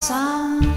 Some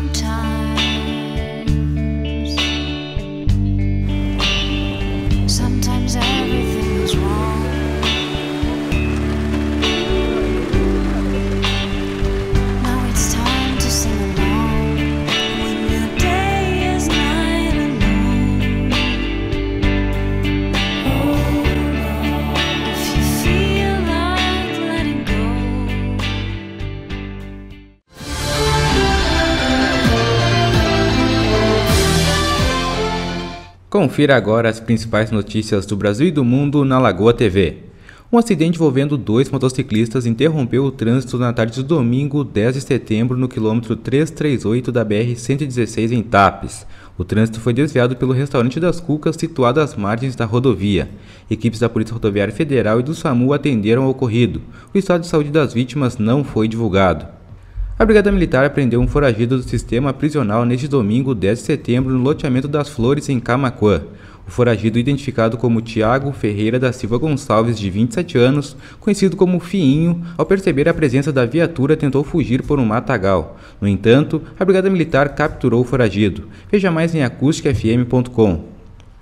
Confira agora as principais notícias do Brasil e do mundo na Lagoa TV. Um acidente envolvendo dois motociclistas interrompeu o trânsito na tarde do domingo, 10 de setembro, no quilômetro 338 da BR-116 em Tapes. O trânsito foi desviado pelo restaurante das Cucas, situado às margens da rodovia. Equipes da Polícia Rodoviária Federal e do SAMU atenderam ao ocorrido. O estado de saúde das vítimas não foi divulgado. A Brigada Militar apreendeu um foragido do sistema prisional neste domingo, 10 de setembro, no loteamento das Flores, em Camaquã. O foragido, identificado como Tiago Ferreira da Silva Gonçalves, de 27 anos, conhecido como Fiinho, ao perceber a presença da viatura, tentou fugir por um matagal. No entanto, a Brigada Militar capturou o foragido. Veja mais em acusticfm.com.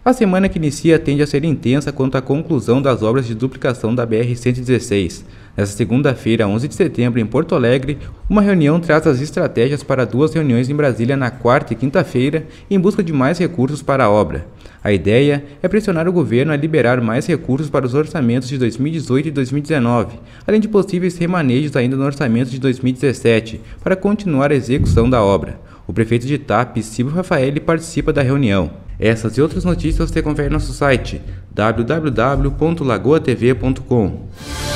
A semana que inicia tende a ser intensa quanto à conclusão das obras de duplicação da BR-116. Nesta segunda-feira, 11 de setembro, em Porto Alegre, uma reunião traz as estratégias para duas reuniões em Brasília na quarta e quinta-feira, em busca de mais recursos para a obra. A ideia é pressionar o governo a liberar mais recursos para os orçamentos de 2018 e 2019, além de possíveis remanejos ainda no orçamento de 2017, para continuar a execução da obra. O prefeito de TAP, Silvio Rafaeli, participa da reunião. Essas e outras notícias você confere no nosso site www.lagoatv.com.